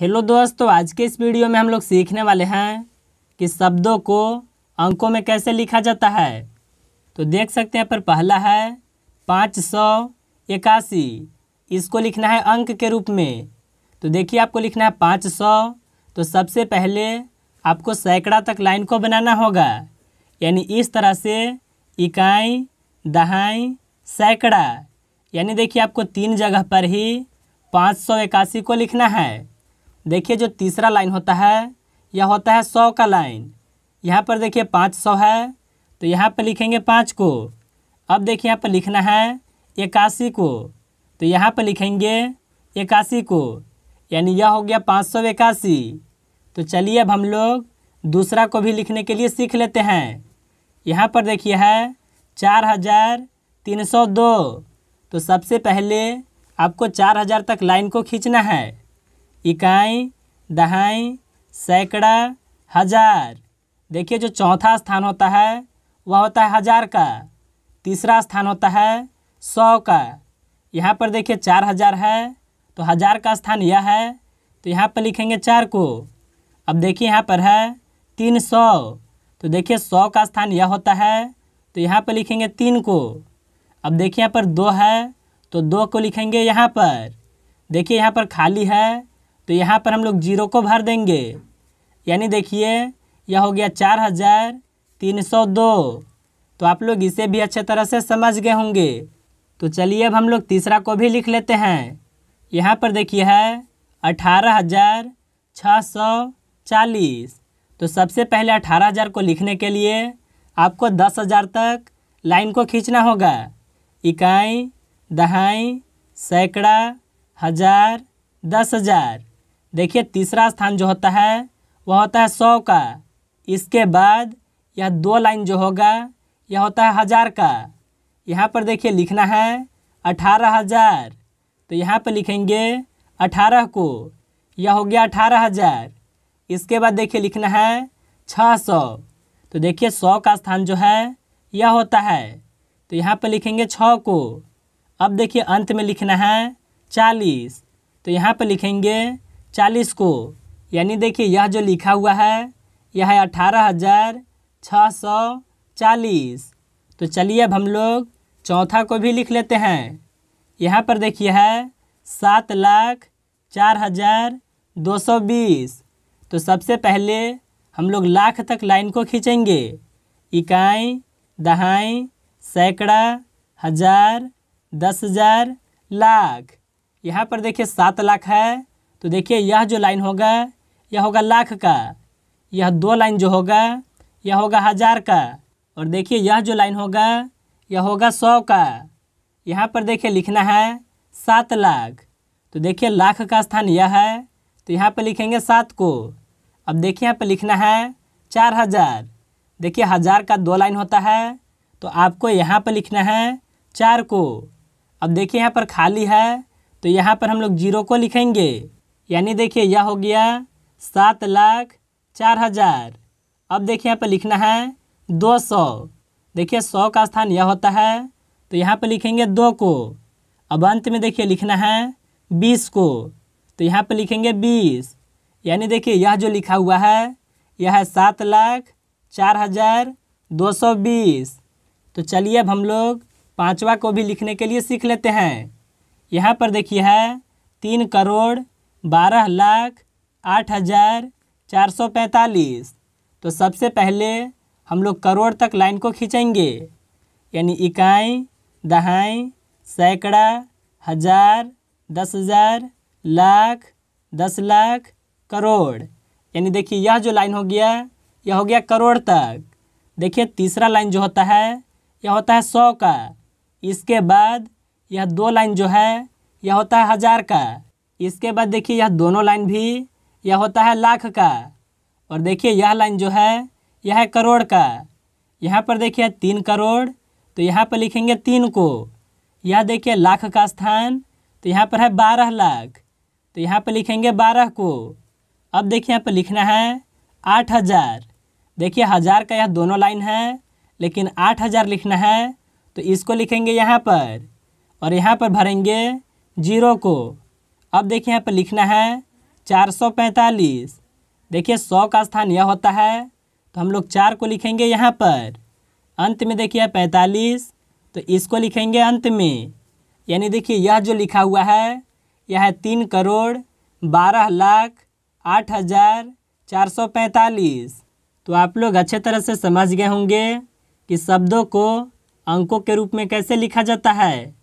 Hello दोस्तों आज के इस वीडियो में हम लोग सीखने वाले हैं कि शब्दों को अंकों में कैसे लिखा जाता है। तो देख सकते हैं, पर पहला है पाँच सौ इक्यासी। इसको लिखना है अंक के रूप में। तो देखिए, आपको लिखना है पाँच सौ। तो सबसे पहले आपको सैकड़ा तक लाइन को बनाना होगा। यानी इस तरह से इकाई, दहाई, सैकड़ा। यानी देखिए, आपको तीन जगह पर ही पाँच सौ इक्यासी को लिखना है। देखिए जो तीसरा लाइन होता है, यह होता है सौ का लाइन। यहाँ पर देखिए पाँच सौ है तो यहाँ पर लिखेंगे पाँच को। अब देखिए यहाँ पर लिखना है इक्यासी को तो यहाँ पर लिखेंगे इक्यासी को, यानी यह हो गया पाँच सौ इक्यासी। तो चलिए अब हम लोग दूसरा को भी लिखने के लिए सीख लेते हैं। यहाँ पर देखिए है चार हज़ार तीन सौ दो। तो सबसे पहले आपको चार हज़ार तक लाइन को खींचना है। इकाई, दहाई, सैकड़ा, हज़ार। देखिए जो चौथा स्थान होता है, वह होता है हज़ार का। तीसरा स्थान होता है सौ का। यहाँ पर देखिए चार हज़ार है तो हज़ार का स्थान यह है तो यहाँ पर लिखेंगे चार को। अब देखिए यहाँ पर है तीन सौ। तो देखिए सौ का स्थान यह होता है तो यहाँ पर लिखेंगे तीन को। अब देखिए यहाँ पर दो है तो दो को लिखेंगे यहाँ पर। देखिए यहाँ पर खाली है तो यहाँ पर हम लोग ज़ीरो को भर देंगे। यानी देखिए, यह हो गया चार हज़ार तीन सौ दो। तो आप लोग इसे भी अच्छे तरह से समझ गए होंगे। तो चलिए अब हम लोग तीसरा को भी लिख लेते हैं। यहाँ पर देखिए है, अठारह हज़ार छः सौ चालीस। तो सबसे पहले अठारह हज़ार को लिखने के लिए आपको दस हज़ार तक लाइन को खींचना होगा। इकाई, दहाई, सैकड़ा, हज़ार, दस हज़ार। देखिए, तीसरा स्थान जो होता है, वह होता है सौ का। इसके बाद यह दो लाइन जो होगा, यह होता है हज़ार का। यहाँ पर देखिए, लिखना है अठारह हज़ार। तो यहाँ पर लिखेंगे अठारह को। यह हो गया अठारह हज़ार। इसके बाद देखिए, लिखना है छः सौ। तो देखिए, सौ का स्थान जो है, यह होता है। तो यहाँ पर लिखेंगे छः को। अब देखिए, अंत में लिखना है चालीस। तो यहाँ पर लिखेंगे चालीस को। यानी देखिए, यह जो लिखा हुआ है, यह है अठारह हज़ार छः सौ चालीस। तो चलिए अब हम लोग चौथा को भी लिख लेते हैं। यहाँ पर देखिए है, सात लाख चार हज़ार दो सौ बीस। तो सबसे पहले हम लोग लाख तक लाइन को खींचेंगे। इकाई, दहाई, सैकड़ा, हज़ार, दस हज़ार, लाख। यहाँ पर देखिए सात लाख है तो देखिए, यह जो लाइन होगा, यह होगा लाख का, यह दो लाइन जो होगा, यह होगा हज़ार का, और देखिए, यह जो लाइन होगा, यह होगा सौ का। यहाँ पर देखिए, लिखना है सात लाख। तो देखिए, लाख का स्थान यह है तो यहाँ पर लिखेंगे सात को। अब देखिए, यहाँ पर लिखना है चार हज़ार। देखिए, हज़ार का दो लाइन होता है तो आपको यहाँ पर लिखना है चार को। अब देखिए, यहाँ पर खाली है तो यहाँ पर हम लोग ज़ीरो को लिखेंगे। यानी देखिए, यह हो गया सात लाख चार हज़ार। अब देखिए, यहाँ पर लिखना है दो सौ। देखिए, सौ का स्थान यह होता है तो यहाँ पर लिखेंगे दो को। अब अंत में देखिए, लिखना है बीस को तो यहाँ पर लिखेंगे बीस। यानी देखिए, यह जो लिखा हुआ है, यह है सात लाख चार हज़ार दो सौ बीस। तो चलिए, अब हम लोग पाँचवा को भी लिखने के लिए सीख लेते हैं। यहाँ पर देखिए है तीन करोड़ बारह लाख आठ हज़ार चार सौ पैंतालीस। तो सबसे पहले हम लोग करोड़ तक लाइन को खींचेंगे। यानी इकाई, दहाई, सैकड़ा, हज़ार, दस हज़ार, लाख, दस लाख, करोड़। यानी देखिए, यह जो लाइन हो गया, यह हो गया करोड़ तक। देखिए, तीसरा लाइन जो होता है, यह होता है सौ का। इसके बाद यह दो लाइन जो है, यह होता है हज़ार का। इसके बाद देखिए यह दोनों लाइन भी, यह होता है लाख का। और देखिए यह लाइन जो है, यह है करोड़ का। यहाँ पर देखिए तीन करोड़ तो यहाँ पर लिखेंगे तीन को। यह देखिए लाख का स्थान तो यहाँ पर है बारह लाख। तो यहाँ पर लिखेंगे बारह को। अब देखिए यहाँ पर लिखना है आठ हज़ार। देखिए हज़ार का यह दोनों लाइन है, लेकिन आठ हज़ार लिखना है तो इसको लिखेंगे यहाँ पर। और यहाँ पर भरेंगे ज़ीरो को। अब देखिए यहाँ पर लिखना है चार सौ पैंतालीस। देखिए सौ का स्थान यह होता है तो हम लोग चार को लिखेंगे यहाँ पर। अंत में देखिए पैंतालीस तो इसको लिखेंगे अंत में। यानी देखिए यह जो लिखा हुआ है, यह है तीन करोड़ बारह लाख आठ हज़ार चार सौ पैंतालीस। तो आप लोग अच्छे तरह से समझ गए होंगे कि शब्दों को अंकों के रूप में कैसे लिखा जाता है।